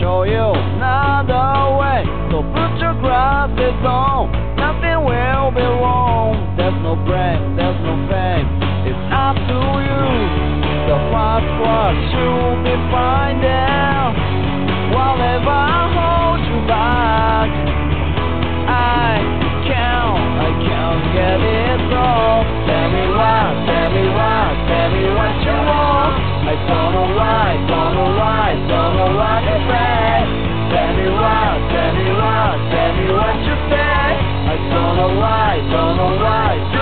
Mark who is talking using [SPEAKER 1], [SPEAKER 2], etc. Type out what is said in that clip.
[SPEAKER 1] show you another way. So put your glasses on, nothing will be wrong. There's no blame, there's no fame, it's up to you. The fast what you'll be finding. Whatever alright, all alright.